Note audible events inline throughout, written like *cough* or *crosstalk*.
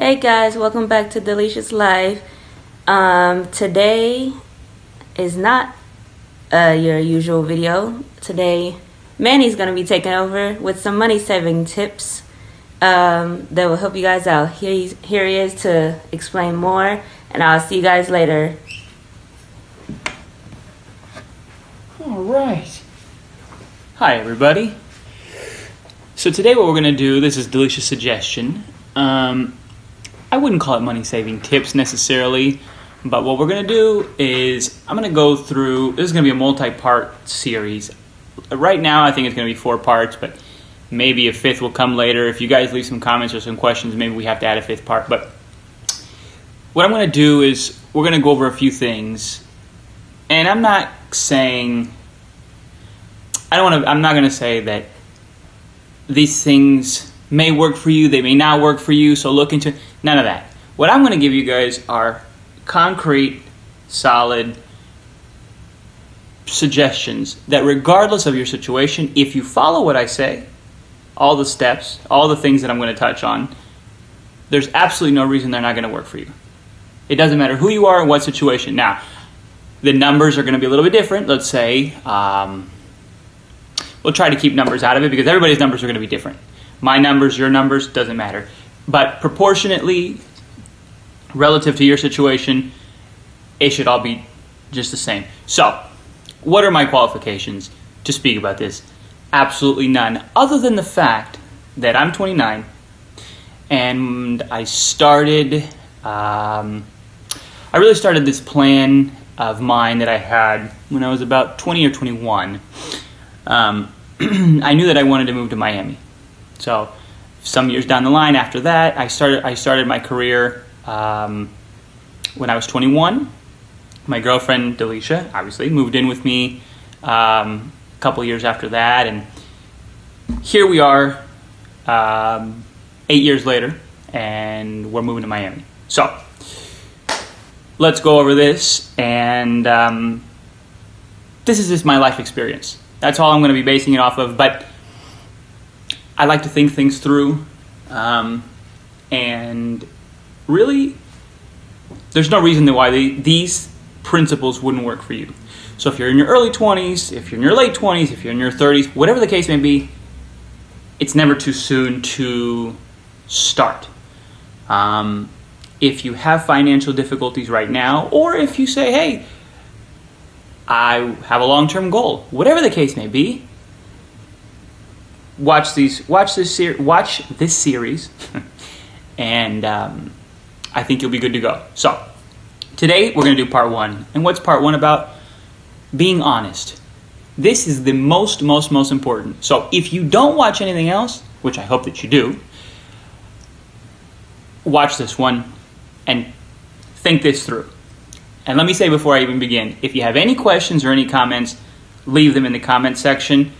Hey guys, welcome back to Dalesha's Life. Um, today is not uh, your usual video. Today, Manny's gonna be taking over with some money saving tips um, that will help you guys out. Here, he's, here he is to explain more, and I'll see you guys later. All right. Hi, everybody. So today, what we're gonna do this is Dalesha's suggestion. Um, I wouldn't call it money saving tips necessarily, but what we're gonna do is I'm gonna go through. This is gonna be a multi part series. Right now, I think it's gonna be four parts, but maybe a fifth will come later. If you guys leave some comments or some questions, maybe we have to add a fifth part. But what I'm gonna do is we're gonna go over a few things, and I'm not saying I don't want to. I'm not going to say that these things may work for you. They may not work for you. So look into none of that. What I'm going to give you guys are concrete, solid suggestions that, regardless of your situation, if you follow what I say, all the steps, all the things that I'm going to touch on, there's absolutely no reason they're not going to work for you. It doesn't matter who you are and what situation. Now, the numbers are going to be a little bit different. Let's say. Um, we'll try to keep numbers out of it because everybody's numbers are going to be different. My numbers, your numbers, doesn't matter. But proportionately, relative to your situation, it should all be just the same. So, what are my qualifications to speak about this? Absolutely none, other than the fact that I'm 29 and I started, um, I really started this plan of mine that I had when I was about 20 or 21 um, *clears throat* I knew that I wanted to move to Miami. So some years down the line after that, I started I started my career um, when I was 21. My girlfriend Dalesha, obviously, moved in with me um, a couple years after that, and here we are, um, eight years later, and we're moving to Miami. So let's go over this, and um, this is just my life experience. That's all I'm going to be basing it off of. But I like to think things through. Um, and really, there's no reason why they, these principles wouldn't work for you. So if you're in your early 20s, if you're in your late 20s, if you're in your 30s, whatever the case may be, it's never too soon to start. Um, if you have financial difficulties right now, or if you say, hey, I have a long-term goal. Whatever the case may be, watch these, watch this ser- watch this series, *laughs* and um, I think you'll be good to go. So today we're going to do part one, and what's part one about? Being honest. This is the most, most, most important. So if you don't watch anything else, which I hope that you do, watch this one and think this through. And let me say before I even begin, if you have any questions or any comments, leave them in the comment section.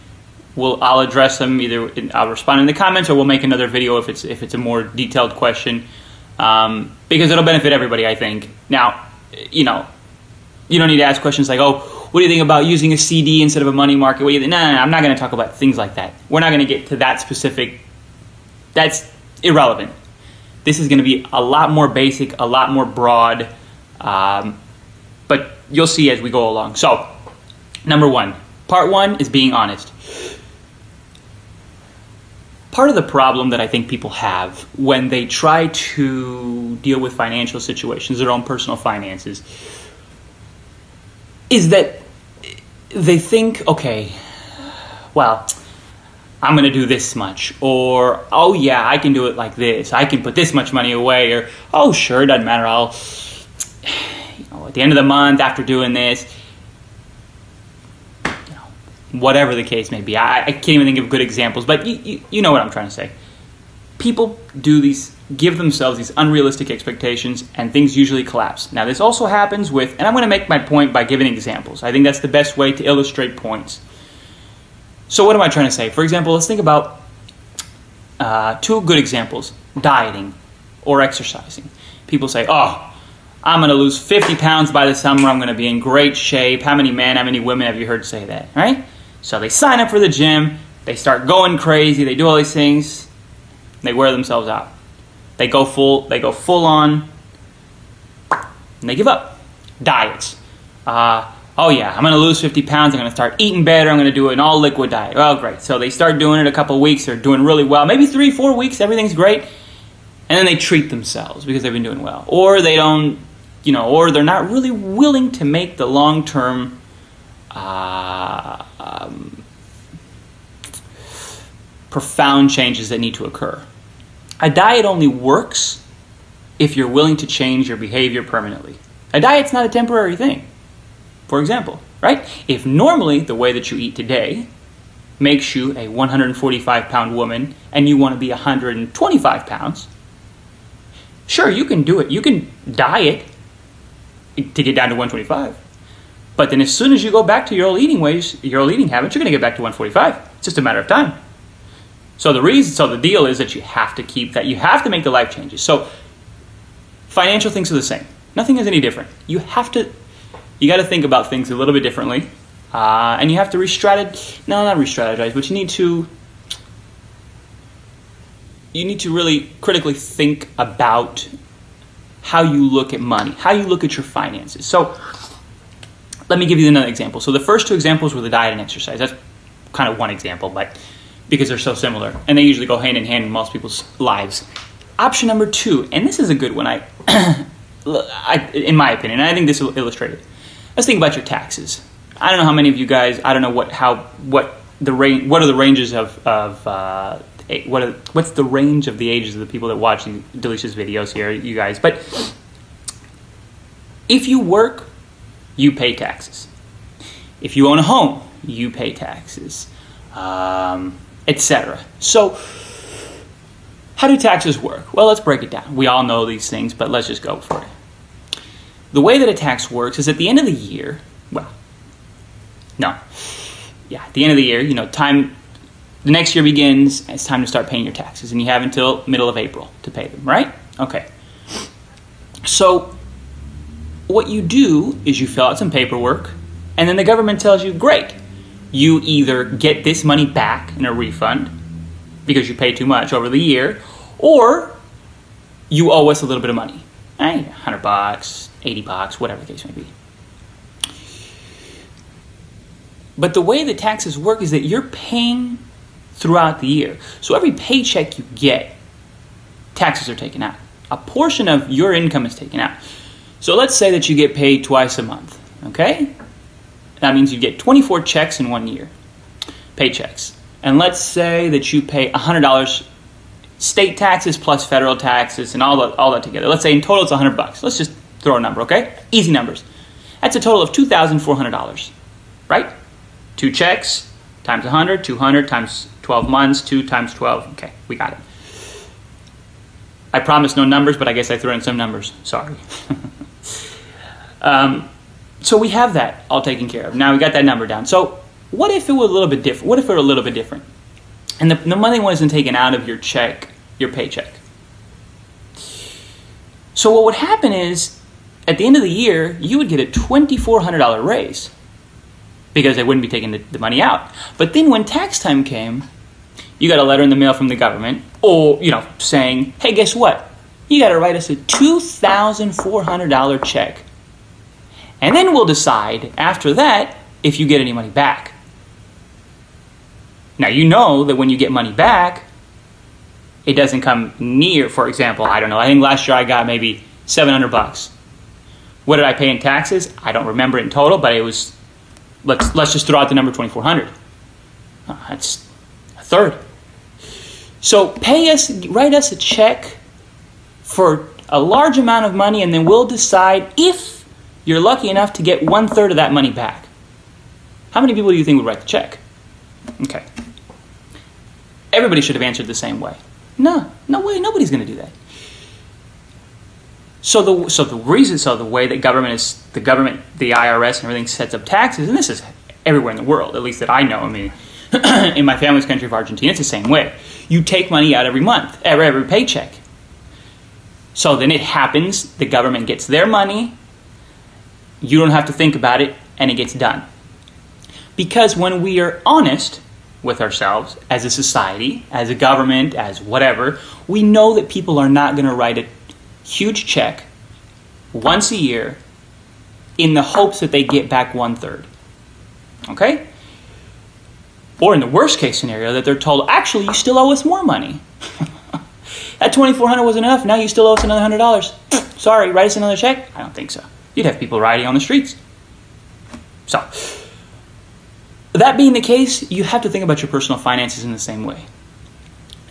We'll, I'll address them either. In, I'll respond in the comments, or we'll make another video if it's if it's a more detailed question, um, because it'll benefit everybody. I think. Now, you know, you don't need to ask questions like, "Oh, what do you think about using a CD instead of a money market?" What do you think? No, no, no I'm not going to talk about things like that. We're not going to get to that specific. That's irrelevant. This is going to be a lot more basic, a lot more broad. Um, but you'll see as we go along. So, number one, part one is being honest. Part of the problem that I think people have when they try to deal with financial situations, their own personal finances, is that they think, okay, well, I'm going to do this much, or oh yeah, I can do it like this. I can put this much money away, or oh sure, it doesn't matter. I'll *sighs* you know, at the end of the month after doing this, whatever the case may be. I, I, can't even think of good examples, but you, you, know what I'm trying to say. People do these, give themselves these unrealistic expectations, and things usually collapse. Now, this also happens with, and I'm going to make my point by giving examples. I think that's the best way to illustrate points. So, what am I trying to say? For example, let's think about uh, two good examples dieting or exercising. People say, oh, I'm going to lose 50 pounds by the summer. I'm going to be in great shape. How many men, how many women have you heard say that, right? So they sign up for the gym. They start going crazy. They do all these things. They wear themselves out. They go full. They go full on. And they give up. Diets. Uh, oh yeah, I'm to lose 50 pounds. I'm going to start eating better. I'm going to do an all liquid diet. Well, great. So they start doing it a couple weeks. They're doing really well. Maybe three, four weeks. Everything's great. And then they treat themselves because they've been doing well. Or they don't, you know, or they're not really willing to make the long term. Uh, um, profound changes that need to occur. A diet only works if you're willing to change your behavior permanently. A diet's not a temporary thing. For example, right? If normally the way that you eat today makes you a 145 pound woman and you want to be 125 pounds, sure, you can do it. You can diet to get down to 125. But then as soon as you go back to your old eating ways, your old eating habits, you're going to get back to 145. It's just a matter of time. So the reason, so the deal is that you have to keep that. You have to make the life changes. So financial things are the same. Nothing is any different. You have to, you got to think about things a little bit differently, uh, and you have to re-strategize. No, not re-strategize, but you need to. You need to really critically think about how you look at money, how you look at your finances. So, let me give you another example. So, the first two examples were the diet and exercise. That's kind of one example, but because they're so similar and they usually go hand in hand in most people's lives. Option number two, and this is a good one, I, *clears throat* I in my opinion, I think this will illustrate it. Let's think about your taxes. I don't know how many of you guys. I don't know what how what the range. What are the ranges of of uh, what are, what's the range of the ages of the people that watch Dalesha's videos here, you guys? But if you work, you pay taxes. If you own a home, you pay taxes. Um, etc. So, how do taxes work? Well, let's break it down. We all know these things, but let's just go for it. The way that a tax works is at the end of the year, well, no. Yeah, at the end of the year, you know, time the next year begins, it's time to start paying your taxes and you have until middle of April to pay them, right? Okay. So what you do is you fill out some paperwork and then the government tells you, "Great you either get this money back in a refund because you paid too much over the year, or you owe us a little bit of money. Right? 100 bucks, 80 bucks, whatever the case may be. But the way the taxes work is that you're paying throughout the year. So every paycheck you get, taxes are taken out. A portion of your income is taken out. So let's say that you get paid twice a month, okay? That means you get 24 checks in one year, paychecks. And let's say that you pay $100 state taxes plus federal taxes and all that, all that together. Let's say in total it's 100 bucks. Let's just throw a number, okay? Easy numbers. That's a total of $2,400, right? Two checks times 100, 200 times 12 months, 2 times 12. Okay, we got it. I promise no numbers, but I guess I threw in some numbers. Sorry. *laughs* um, so we have that all taken care of. Now we got that number down. So what if it were a little bit different? What if it were a little bit different? And the, the money wasn't taken out of your check, your paycheck. So what would happen is, at the end of the year, you would get a $2,400 raise because they wouldn't be taking the, the money out. But then when tax time came, you got a letter in the mail from the government, or you know, saying, "Hey, guess what? You got to write us a two thousand four hundred dollar check and then we'll decide after that if you get any money back. Now, you know that when you get money back, it doesn't come near, for example, I don't know, I think last year I got maybe 700 bucks. What did I pay in taxes? I don't remember it in total, but it was, let's, let's just throw out the number 2400 uh, That's a third. So pay us, write us a check for a large amount of money, and then we'll decide if you're lucky enough to get one third of that money back. How many people do you think would write the check? Okay. Everybody should have answered the same way. No, no way, nobody's going to do that. So the so the reason so the way that government is the government the IRS and everything sets up taxes and this is everywhere in the world at least that I know I mean *clears throat* in my family's country of Argentina it's the same way you take money out every month every every paycheck so then it happens the government gets their money you don't have to think about it, and it gets done. Because when we are honest, with ourselves as a society, as a government, as whatever. We know that people are not going to write a huge check once a year in the hopes that they get back one third. Okay? Or in the worst case scenario, that they're told, actually, you still owe us more money. *laughs* that 2400 wasn't enough, now you still owe us another $100. *sniffs* Sorry, write us another check? I don't think so. You'd have people rioting on the streets. So, that being the case, you have to think about your personal finances in the same way.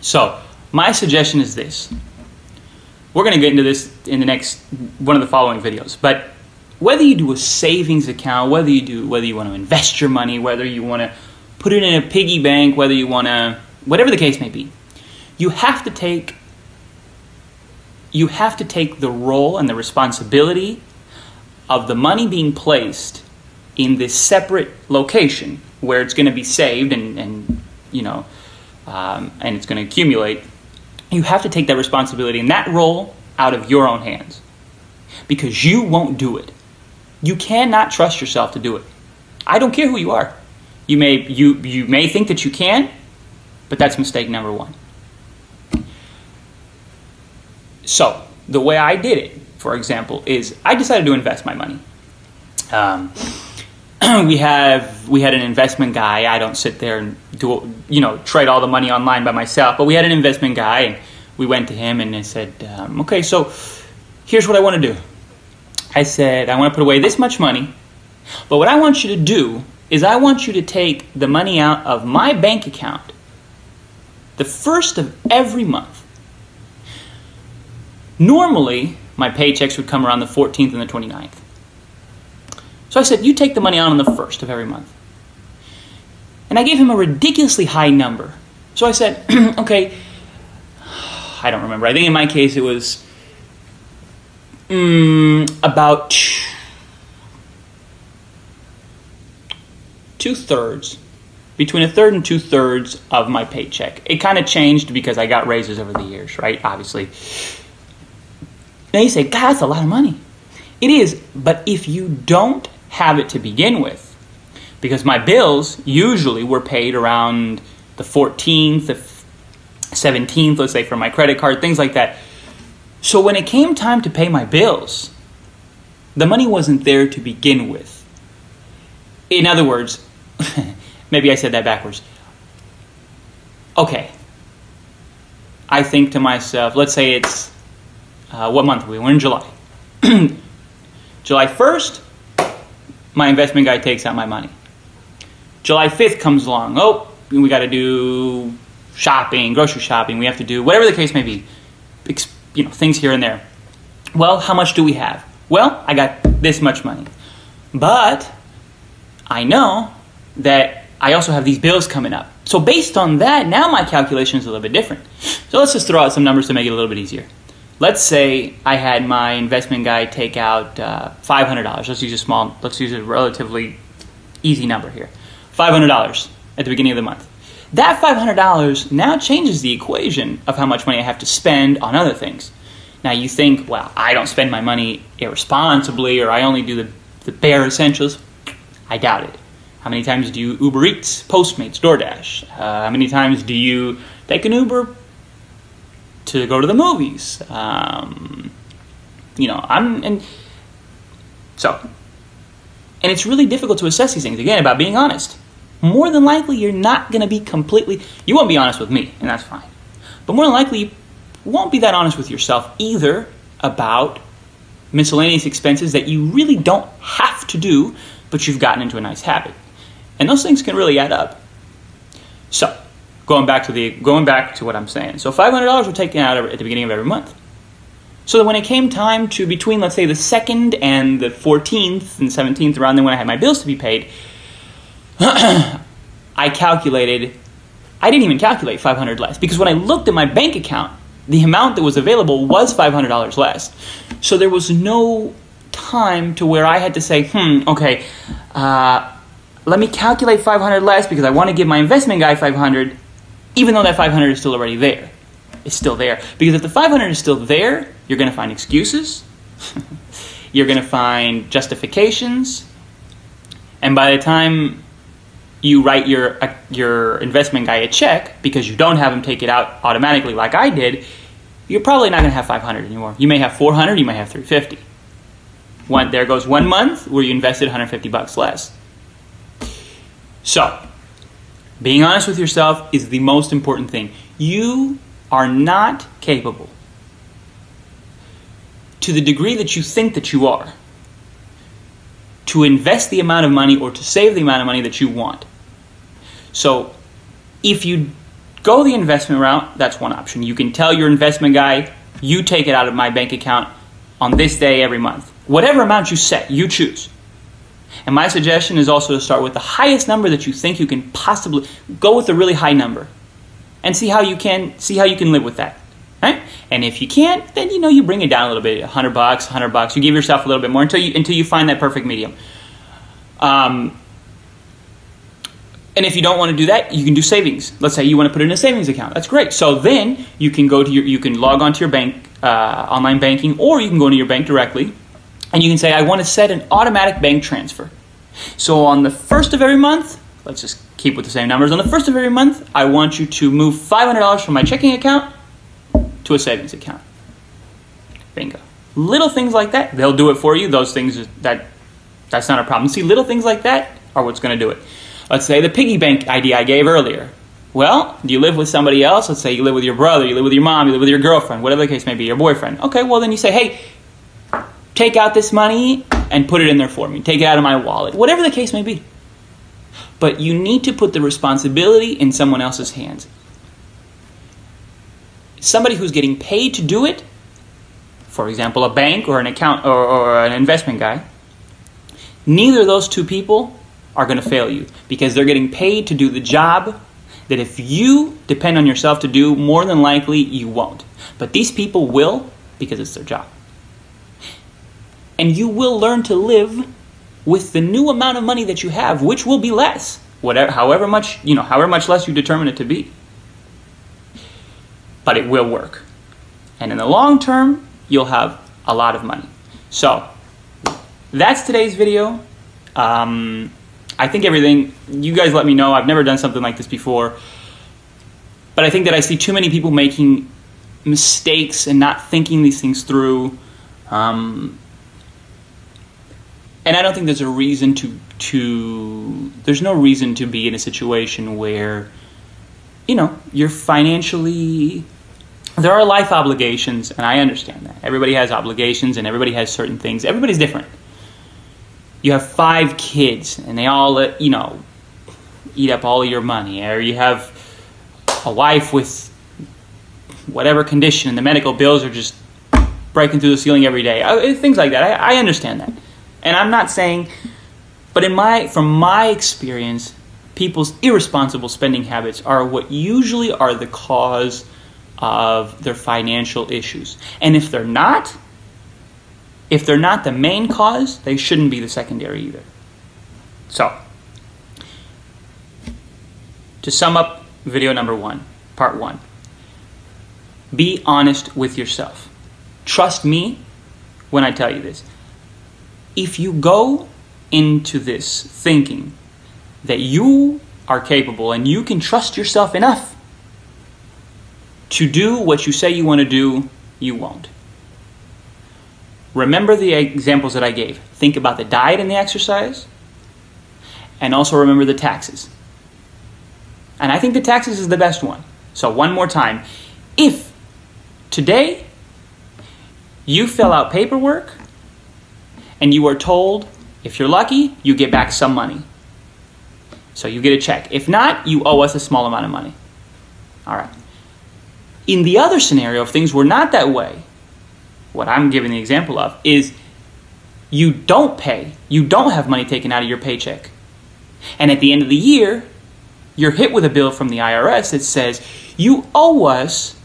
So, my suggestion is this. We're going to get into this in the next one of the following videos, but whether you do a savings account, whether you do whether you want to invest your money, whether you want to put it in a piggy bank, whether you want to whatever the case may be, you have to take you have to take the role and the responsibility of the money being placed in this separate location where it's going to be saved and, and you know um, and it's going to accumulate you have to take that responsibility and that role out of your own hands. Because you won't do it. You cannot trust yourself to do it. I don't care who you are. You may you you may think that you can but that's mistake number one. So the way i did it for example is i decided to invest my money um, *clears throat* we have we had an investment guy. I don't sit there and do you know trade all the money online by myself, but we had an investment guy, and we went to him and I said, um, okay, so here's what I want to do. I said I want to put away this much money, but what I want you to do is I want you to take the money out of my bank account the first of every month. Normally, my paychecks would come around the 14th and the 29th. So I said, You take the money out on the first of every month. And I gave him a ridiculously high number. So I said, *clears throat* Okay, *sighs* I don't remember. I think in my case it was mm, about two thirds, between a third and two thirds of my paycheck. It kind of changed because I got raises over the years, right? Obviously. Now you say, God, that's a lot of money. It is, but if you don't have it to begin with, because my bills usually were paid around the 14th, the 17th, let's say, for my credit card, things like that. So when it came time to pay my bills, the money wasn't there to begin with. In other words, *laughs* maybe I said that backwards. Okay. I think to myself, let's say it's, uh, what month we? We're in July. *clears throat* July 1st, my investment guy takes out my money. July 5th comes along. Oh, we got to do shopping, grocery shopping. We have to do whatever the case may be. You know, things here and there. Well, how much do we have? Well, I got this much money. But I know that I also have these bills coming up. So based on that, now my calculation is a little bit different. So let's just throw out some numbers to make it a little bit easier. Let's say I had my investment guy take out uh, $500. Let's use a small, let's use a relatively easy number here. $500 at the beginning of the month. That $500 now changes the equation of how much money I have to spend on other things. Now you think, well, I don't spend my money irresponsibly or I only do the, the bare essentials. I doubt it. How many times do you Uber Eats, Postmates, DoorDash? Uh, how many times do you take an Uber to go to the movies? Um, you know, I'm and so, and it's really difficult to assess these things again about being honest more than likely you're not going to be completely, you won't be honest with me, and that's fine. But more than likely, you won't be that honest with yourself either about miscellaneous expenses that you really don't have to do, but you've gotten into a nice habit. And those things can really add up. So, going back to the going back to what I'm saying. So $500 were taken out at the beginning of every month. So that when it came time to between let's say the 2nd and the 14th and 17th around then when I had my bills to be paid, *clears throat* I calculated, I didn't even calculate 500 less because when I looked at my bank account, the amount that was available was $500 less. So there was no time to where I had to say, hmm, okay, uh, let me calculate 500 less because I want to give my investment guy 500, even though that 500 is still already there. It's still there. Because if the 500 is still there, you're going to find excuses, *laughs* you're going to find justifications, and by the time you write your uh, your investment guy a check because you don't have him take it out automatically like I did, you're probably not going to have 500 anymore. You may have 400, you may have 350. One, there goes one month where you invested 150 bucks less. So, being honest with yourself is the most important thing. You are not capable to the degree that you think that you are to invest the amount of money or to save the amount of money that you want. So, if you go the investment route, that's one option. You can tell your investment guy, you take it out of my bank account on this day every month. Whatever amount you set, you choose. And my suggestion is also to start with the highest number that you think you can possibly go with a really high number and see how you can see how you can live with that. Right? And if you can't, then you know you bring it down a little bit, 100 bucks, 100 bucks. You give yourself a little bit more until you until you find that perfect medium. Um, and if you don't want to do that, you can do savings. Let's say you want to put it in a savings account. That's great. So then you can go to your, you can log on to your bank, uh, online banking, or you can go to your bank directly, and you can say, I want to set an automatic bank transfer. So on the first of every month, let's just keep with the same numbers. On the first of every month, I want you to move $500 from my checking account to a savings account. Bingo. Little things like that, they'll do it for you. Those things that that's not a problem. See, little things like that are what's going to do it. Let's say the piggy bank idea I gave earlier. Well, do you live with somebody else? Let's say you live with your brother, you live with your mom, you live with your girlfriend, whatever the case may be, your boyfriend. Okay, well then you say, hey, take out this money and put it in there for me. Take it out of my wallet. Whatever the case may be. But you need to put the responsibility in someone else's hands. Somebody who's getting paid to do it, for example, a bank or an account or, or an investment guy, neither of those two people are going to fail you because they're getting paid to do the job that if you depend on yourself to do, more than likely you won't. But these people will because it's their job and you will learn to live with the new amount of money that you have, which will be less, whatever, however much you know, however much less you determine it to be. But it will work, and in the long term, you'll have a lot of money. So that's today's video. Um, I think everything. You guys, let me know. I've never done something like this before, but I think that I see too many people making mistakes and not thinking these things through. Um, and I don't think there's a reason to to there's no reason to be in a situation where you know you're financially there are life obligations and I understand that. Everybody has obligations and everybody has certain things. Everybody's different. You have five kids and they all you know eat up all your money or you have a wife with whatever condition and the medical bills are just breaking through the ceiling every day. Uh, things like that. I, I understand that and I'm not saying, but in my from my experience, people's irresponsible spending habits are what usually are the cause of their financial issues. And if they're not, if they're not the main cause, they shouldn't be the secondary either. So, to sum up video number one, part one, be honest with yourself. Trust me when I tell you this if you go into this thinking that you are capable and you can trust yourself enough to do what you say you want to do, you won't. Remember the examples that I gave. Think about the diet and the exercise, and also remember the taxes. And I think the taxes is the best one. So, one more time. If today you fill out paperwork and you are told if you're lucky, you get back some money. So you get a check. If not, you owe us a small amount of money. All right. In the other scenario, if things were not that way, what I'm giving the example of is you don't pay, you don't have money taken out of your paycheck. And at the end of the year, you're hit with a bill from the IRS that says you owe us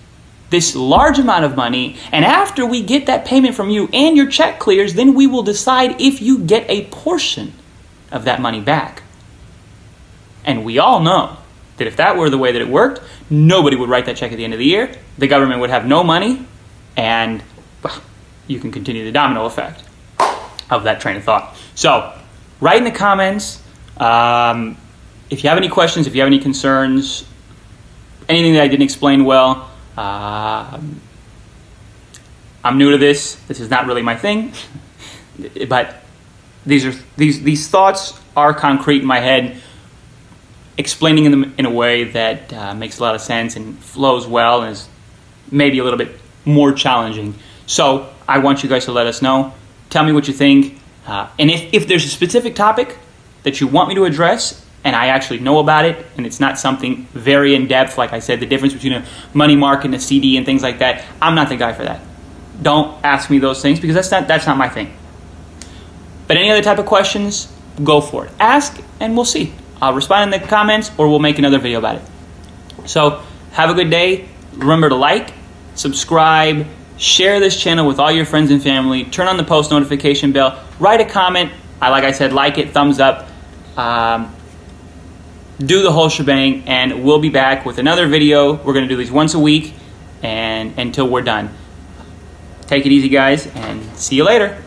this large amount of money, and after we get that payment from you and your check clears, then we will decide if you get a portion of that money back. And we all know that if that were the way that it worked, nobody would write that check at the end of the year. The government would have no money, and well, you can continue the domino effect of that train of thought. So, write in the comments. Um, if you have any questions, if you have any concerns, anything that I didn't explain well, uh, I'm new to this. This is not really my thing, *laughs* but these are these these thoughts are concrete in my head. Explaining them in a way that uh, makes a lot of sense and flows well and is maybe a little bit more challenging. So I want you guys to let us know. Tell me what you think. Uh, and if, if there's a specific topic that you want me to address and I actually know about it and it's not something very in depth, like I said, the difference between a money market and a CD and things like that, I'm not the guy for that. Don't ask me those things because that's not, that's not my thing. But any other type of questions, go for it. Ask and we'll see. I'll respond in the comments or we'll make another video about it. So have a good day. Remember to like, subscribe, share this channel with all your friends and family, turn on the post notification bell, write a comment. I like I said, like it, thumbs up. Um, do the whole shebang, and we'll be back with another video. We're going to do these once a week and until we're done. Take it easy, guys, and see you later.